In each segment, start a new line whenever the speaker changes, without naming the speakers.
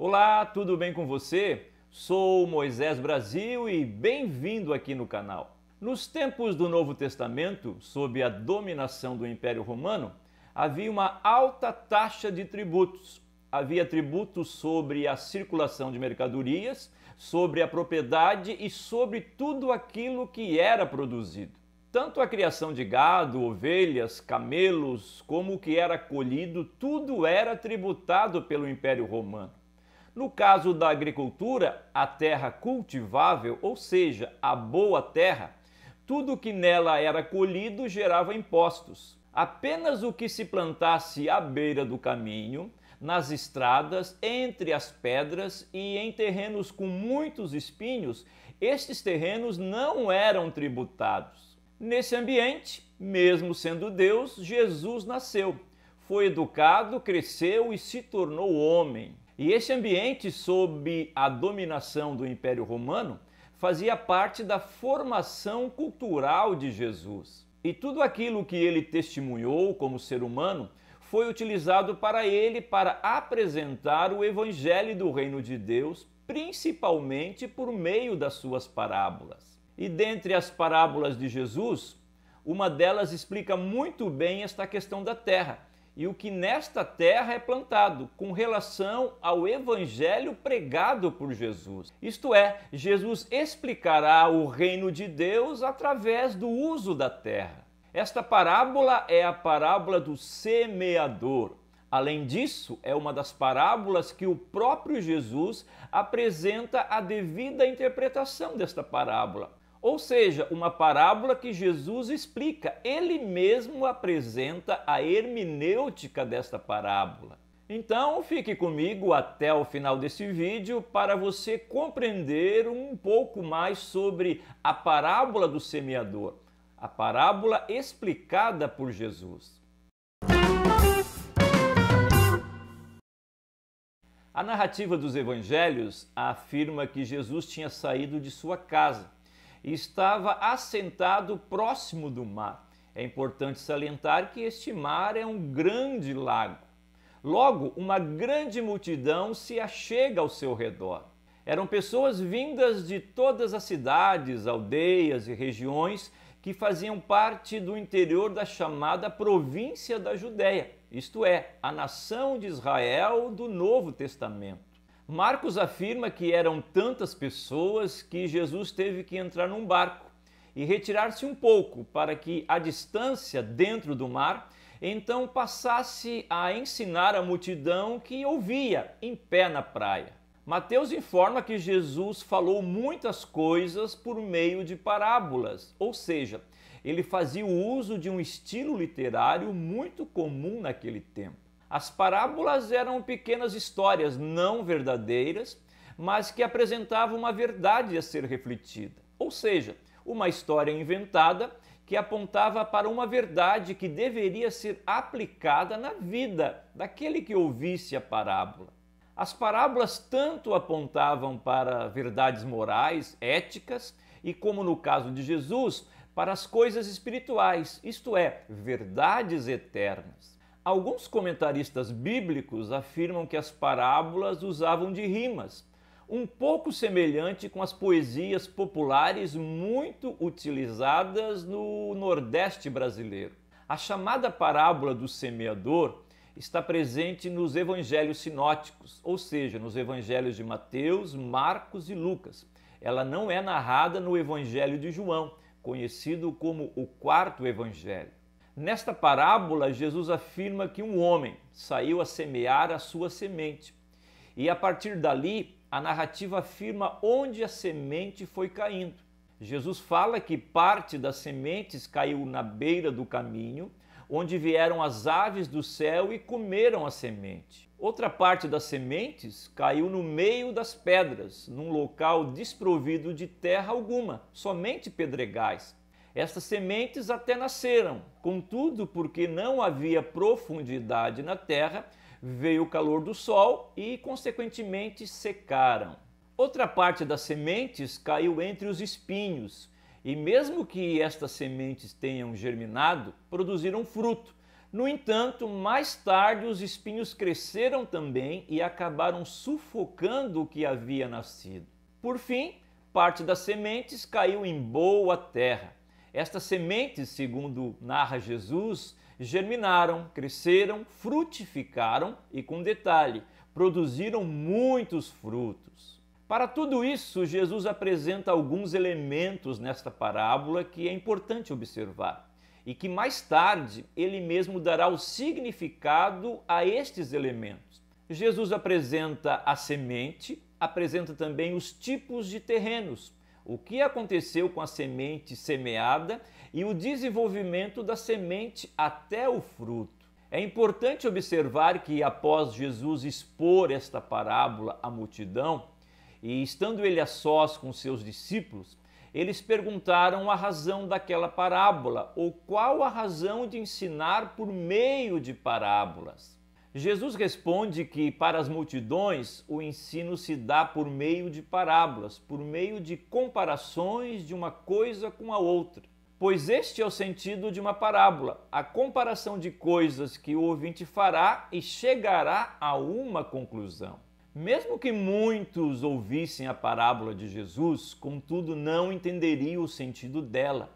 Olá, tudo bem com você? Sou Moisés Brasil e bem-vindo aqui no canal. Nos tempos do Novo Testamento, sob a dominação do Império Romano, havia uma alta taxa de tributos. Havia tributos sobre a circulação de mercadorias, sobre a propriedade e sobre tudo aquilo que era produzido. Tanto a criação de gado, ovelhas, camelos, como o que era colhido, tudo era tributado pelo Império Romano. No caso da agricultura, a terra cultivável, ou seja, a boa terra, tudo que nela era colhido gerava impostos. Apenas o que se plantasse à beira do caminho, nas estradas, entre as pedras e em terrenos com muitos espinhos, estes terrenos não eram tributados. Nesse ambiente, mesmo sendo Deus, Jesus nasceu. Foi educado, cresceu e se tornou homem. E esse ambiente, sob a dominação do Império Romano, fazia parte da formação cultural de Jesus. E tudo aquilo que ele testemunhou como ser humano foi utilizado para ele para apresentar o evangelho do reino de Deus, principalmente por meio das suas parábolas. E dentre as parábolas de Jesus, uma delas explica muito bem esta questão da terra e o que nesta terra é plantado com relação ao evangelho pregado por Jesus. Isto é, Jesus explicará o reino de Deus através do uso da terra. Esta parábola é a parábola do semeador. Além disso, é uma das parábolas que o próprio Jesus apresenta a devida interpretação desta parábola. Ou seja, uma parábola que Jesus explica, ele mesmo apresenta a hermenêutica desta parábola. Então, fique comigo até o final desse vídeo para você compreender um pouco mais sobre a parábola do semeador, a parábola explicada por Jesus. A narrativa dos evangelhos afirma que Jesus tinha saído de sua casa estava assentado próximo do mar. É importante salientar que este mar é um grande lago. Logo, uma grande multidão se achega ao seu redor. Eram pessoas vindas de todas as cidades, aldeias e regiões que faziam parte do interior da chamada província da Judéia, isto é, a nação de Israel do Novo Testamento. Marcos afirma que eram tantas pessoas que Jesus teve que entrar num barco e retirar-se um pouco para que a distância dentro do mar então passasse a ensinar a multidão que ouvia em pé na praia. Mateus informa que Jesus falou muitas coisas por meio de parábolas, ou seja, ele fazia o uso de um estilo literário muito comum naquele tempo. As parábolas eram pequenas histórias não verdadeiras, mas que apresentavam uma verdade a ser refletida. Ou seja, uma história inventada que apontava para uma verdade que deveria ser aplicada na vida daquele que ouvisse a parábola. As parábolas tanto apontavam para verdades morais, éticas, e como no caso de Jesus, para as coisas espirituais, isto é, verdades eternas. Alguns comentaristas bíblicos afirmam que as parábolas usavam de rimas, um pouco semelhante com as poesias populares muito utilizadas no Nordeste brasileiro. A chamada parábola do semeador está presente nos evangelhos sinóticos, ou seja, nos evangelhos de Mateus, Marcos e Lucas. Ela não é narrada no evangelho de João, conhecido como o quarto evangelho. Nesta parábola, Jesus afirma que um homem saiu a semear a sua semente. E a partir dali, a narrativa afirma onde a semente foi caindo. Jesus fala que parte das sementes caiu na beira do caminho, onde vieram as aves do céu e comeram a semente. Outra parte das sementes caiu no meio das pedras, num local desprovido de terra alguma, somente pedregais. Estas sementes até nasceram, contudo, porque não havia profundidade na terra, veio o calor do sol e, consequentemente, secaram. Outra parte das sementes caiu entre os espinhos, e mesmo que estas sementes tenham germinado, produziram fruto, No entanto, mais tarde os espinhos cresceram também e acabaram sufocando o que havia nascido. Por fim, parte das sementes caiu em boa terra. Estas sementes, segundo narra Jesus, germinaram, cresceram, frutificaram e, com detalhe, produziram muitos frutos. Para tudo isso, Jesus apresenta alguns elementos nesta parábola que é importante observar e que mais tarde ele mesmo dará o significado a estes elementos. Jesus apresenta a semente, apresenta também os tipos de terrenos, o que aconteceu com a semente semeada e o desenvolvimento da semente até o fruto. É importante observar que após Jesus expor esta parábola à multidão, e estando ele a sós com seus discípulos, eles perguntaram a razão daquela parábola, ou qual a razão de ensinar por meio de parábolas. Jesus responde que para as multidões o ensino se dá por meio de parábolas, por meio de comparações de uma coisa com a outra. Pois este é o sentido de uma parábola, a comparação de coisas que o ouvinte fará e chegará a uma conclusão. Mesmo que muitos ouvissem a parábola de Jesus, contudo não entenderiam o sentido dela,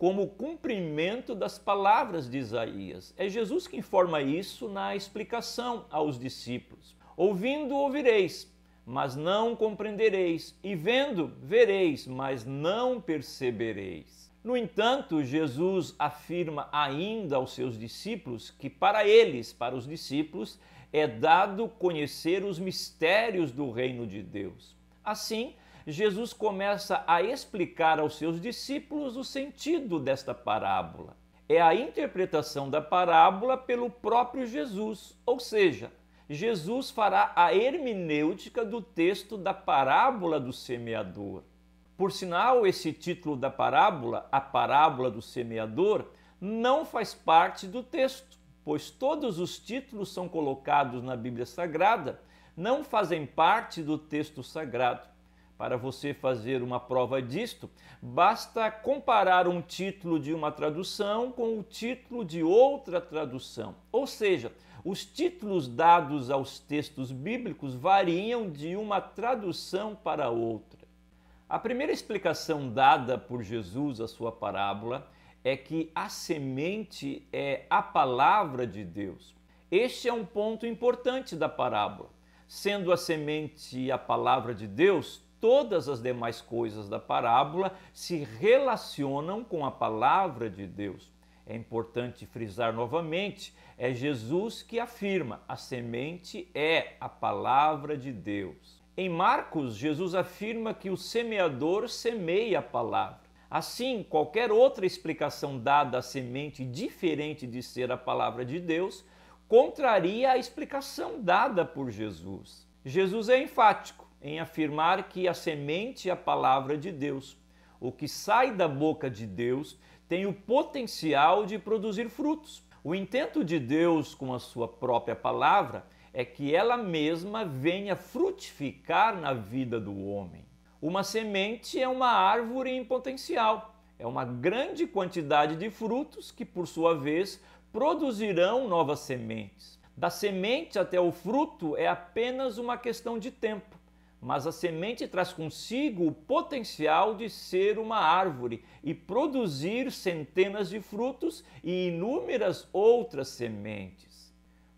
como cumprimento das palavras de Isaías. É Jesus que informa isso na explicação aos discípulos. Ouvindo, ouvireis, mas não compreendereis, e vendo, vereis, mas não percebereis. No entanto, Jesus afirma ainda aos seus discípulos que para eles, para os discípulos, é dado conhecer os mistérios do reino de Deus. Assim, Jesus começa a explicar aos seus discípulos o sentido desta parábola. É a interpretação da parábola pelo próprio Jesus, ou seja, Jesus fará a hermenêutica do texto da parábola do semeador. Por sinal, esse título da parábola, a parábola do semeador, não faz parte do texto pois todos os títulos são colocados na Bíblia Sagrada, não fazem parte do texto sagrado. Para você fazer uma prova disto, basta comparar um título de uma tradução com o título de outra tradução. Ou seja, os títulos dados aos textos bíblicos variam de uma tradução para outra. A primeira explicação dada por Jesus à sua parábola é que a semente é a palavra de Deus. Este é um ponto importante da parábola. Sendo a semente a palavra de Deus, todas as demais coisas da parábola se relacionam com a palavra de Deus. É importante frisar novamente: é Jesus que afirma, a semente é a palavra de Deus. Em Marcos, Jesus afirma que o semeador semeia a palavra. Assim, qualquer outra explicação dada à semente diferente de ser a palavra de Deus contraria a explicação dada por Jesus. Jesus é enfático em afirmar que a semente é a palavra de Deus. O que sai da boca de Deus tem o potencial de produzir frutos. O intento de Deus com a sua própria palavra é que ela mesma venha frutificar na vida do homem. Uma semente é uma árvore em potencial, é uma grande quantidade de frutos que, por sua vez, produzirão novas sementes. Da semente até o fruto é apenas uma questão de tempo, mas a semente traz consigo o potencial de ser uma árvore e produzir centenas de frutos e inúmeras outras sementes.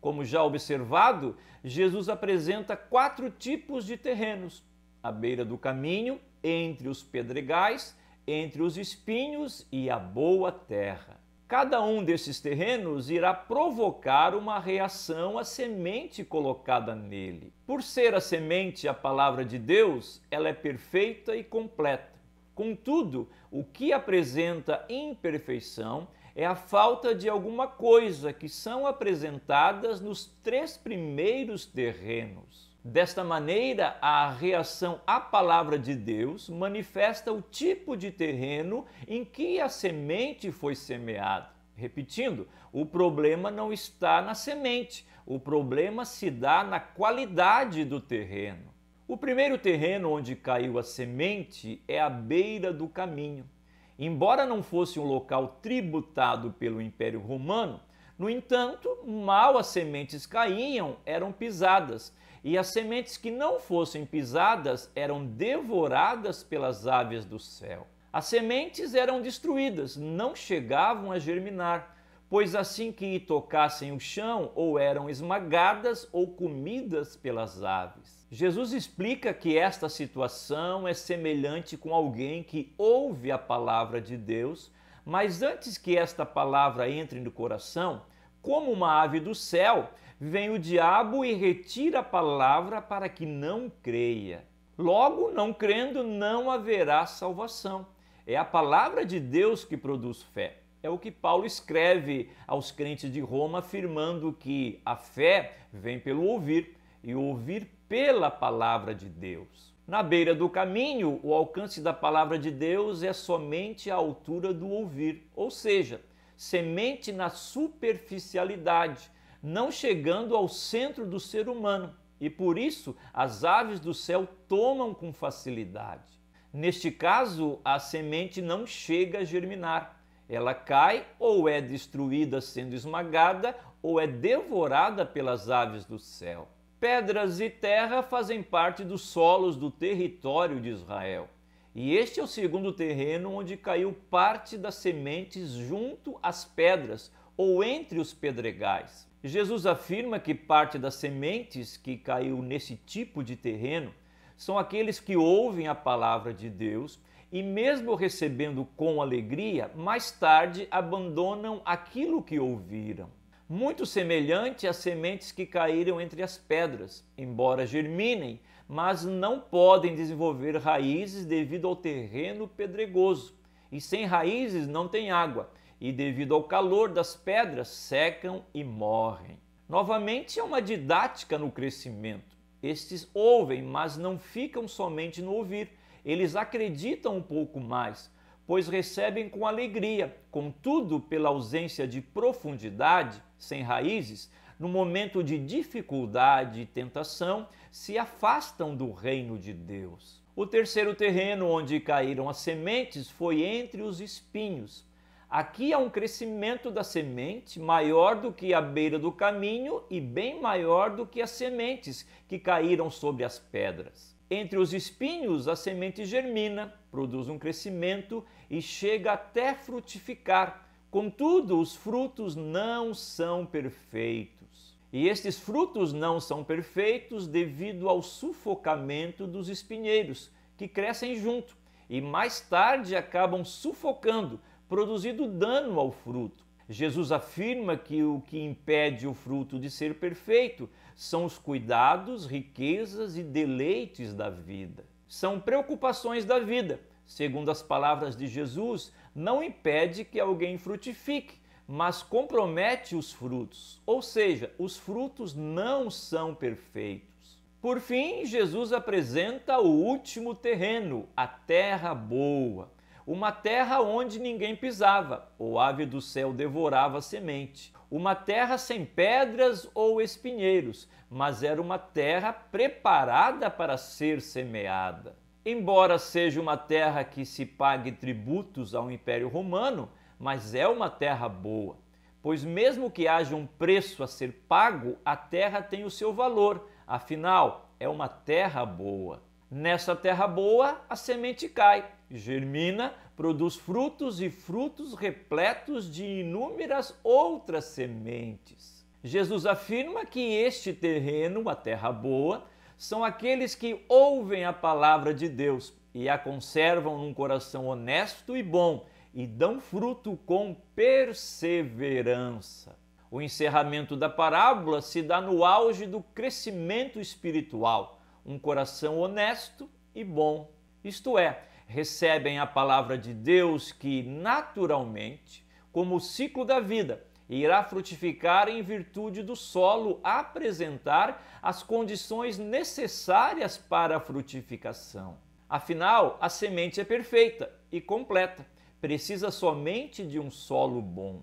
Como já observado, Jesus apresenta quatro tipos de terrenos à beira do caminho, entre os pedregais, entre os espinhos e a boa terra. Cada um desses terrenos irá provocar uma reação à semente colocada nele. Por ser a semente a palavra de Deus, ela é perfeita e completa. Contudo, o que apresenta imperfeição é a falta de alguma coisa que são apresentadas nos três primeiros terrenos. Desta maneira, a reação à palavra de Deus manifesta o tipo de terreno em que a semente foi semeada. Repetindo, o problema não está na semente, o problema se dá na qualidade do terreno. O primeiro terreno onde caiu a semente é a beira do caminho. Embora não fosse um local tributado pelo Império Romano, No entanto, mal as sementes caíam, eram pisadas, e as sementes que não fossem pisadas eram devoradas pelas aves do céu. As sementes eram destruídas, não chegavam a germinar, pois assim que tocassem o chão, ou eram esmagadas ou comidas pelas aves. Jesus explica que esta situação é semelhante com alguém que ouve a palavra de Deus, mas antes que esta palavra entre no coração, como uma ave do céu, vem o diabo e retira a palavra para que não creia. Logo, não crendo, não haverá salvação. É a palavra de Deus que produz fé. É o que Paulo escreve aos crentes de Roma, afirmando que a fé vem pelo ouvir e ouvir pela palavra de Deus. Na beira do caminho, o alcance da palavra de Deus é somente a altura do ouvir, ou seja, semente na superficialidade, não chegando ao centro do ser humano, e por isso as aves do céu tomam com facilidade. Neste caso, a semente não chega a germinar. Ela cai ou é destruída sendo esmagada ou é devorada pelas aves do céu. Pedras e terra fazem parte dos solos do território de Israel. E este é o segundo terreno onde caiu parte das sementes junto às pedras ou entre os pedregais. Jesus afirma que parte das sementes que caiu nesse tipo de terreno são aqueles que ouvem a palavra de Deus e, mesmo recebendo com alegria, mais tarde abandonam aquilo que ouviram muito semelhante às sementes que caíram entre as pedras, embora germinem, mas não podem desenvolver raízes devido ao terreno pedregoso. E sem raízes não tem água, e devido ao calor das pedras secam e morrem. Novamente é uma didática no crescimento. Estes ouvem, mas não ficam somente no ouvir, eles acreditam um pouco mais, pois recebem com alegria. Contudo, pela ausência de profundidade, sem raízes, no momento de dificuldade e tentação, se afastam do reino de Deus. O terceiro terreno onde caíram as sementes foi entre os espinhos. Aqui há um crescimento da semente maior do que a beira do caminho e bem maior do que as sementes que caíram sobre as pedras. Entre os espinhos, a semente germina, produz um crescimento e chega até frutificar. Contudo, os frutos não são perfeitos. E estes frutos não são perfeitos devido ao sufocamento dos espinheiros, que crescem junto e mais tarde acabam sufocando, produzindo dano ao fruto. Jesus afirma que o que impede o fruto de ser perfeito são os cuidados, riquezas e deleites da vida. São preocupações da vida. Segundo as palavras de Jesus, não impede que alguém frutifique, mas compromete os frutos. Ou seja, os frutos não são perfeitos. Por fim, Jesus apresenta o último terreno, a terra boa uma terra onde ninguém pisava, ou ave do céu devorava a semente. Uma terra sem pedras ou espinheiros, mas era uma terra preparada para ser semeada. Embora seja uma terra que se pague tributos ao Império Romano, mas é uma terra boa, pois mesmo que haja um preço a ser pago, a terra tem o seu valor, afinal, é uma terra boa. Nessa terra boa, a semente cai, germina, produz frutos e frutos repletos de inúmeras outras sementes. Jesus afirma que este terreno, a terra boa, são aqueles que ouvem a palavra de Deus e a conservam num coração honesto e bom e dão fruto com perseverança. O encerramento da parábola se dá no auge do crescimento espiritual um coração honesto e bom. Isto é, recebem a palavra de Deus que, naturalmente, como o ciclo da vida, irá frutificar em virtude do solo apresentar as condições necessárias para a frutificação. Afinal, a semente é perfeita e completa, precisa somente de um solo bom.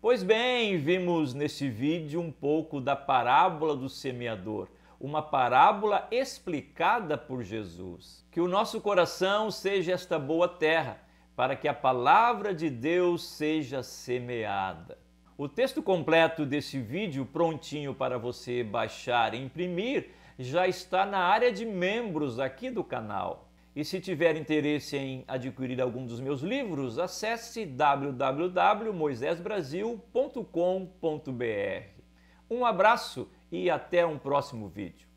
Pois bem, vimos neste vídeo um pouco da parábola do semeador uma parábola explicada por Jesus. Que o nosso coração seja esta boa terra, para que a palavra de Deus seja semeada. O texto completo desse vídeo, prontinho para você baixar e imprimir, já está na área de membros aqui do canal. E se tiver interesse em adquirir algum dos meus livros, acesse www.moisesbrasil.com.br. Um abraço e até um próximo vídeo.